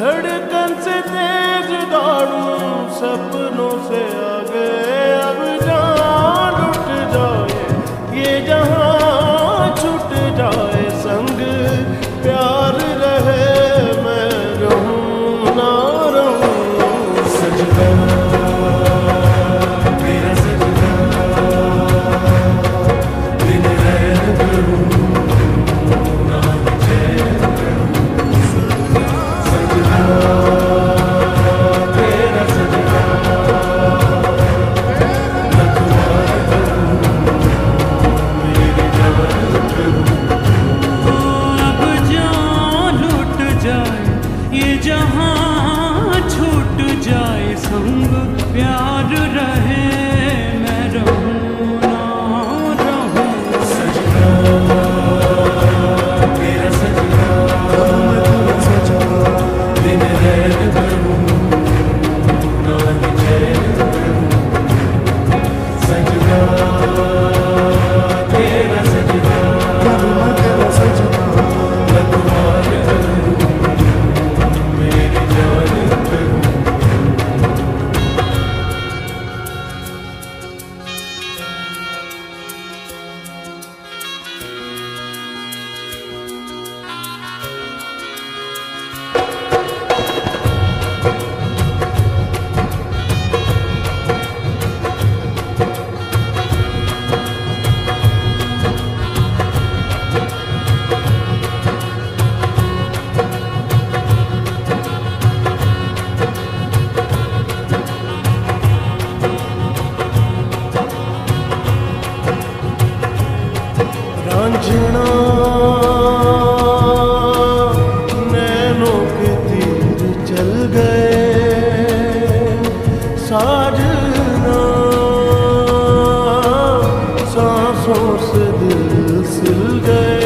धड़कन से तेज दौड़ू सपनों से आ से दिल सिल गए।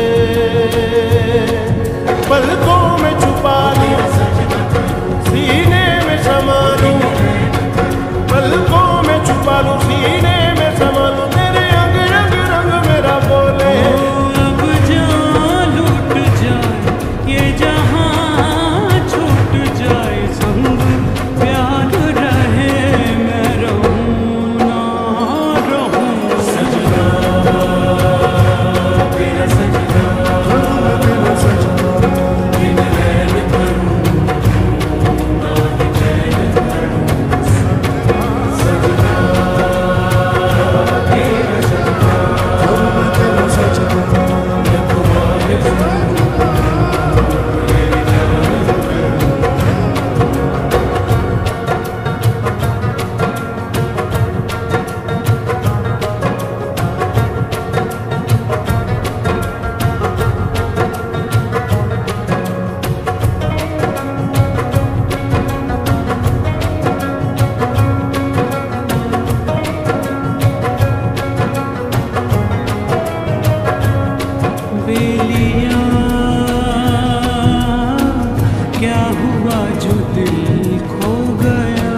क्या हुआ जो दिल खो गया?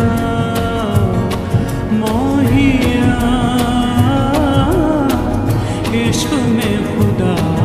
मोहिया इश्क में खुदा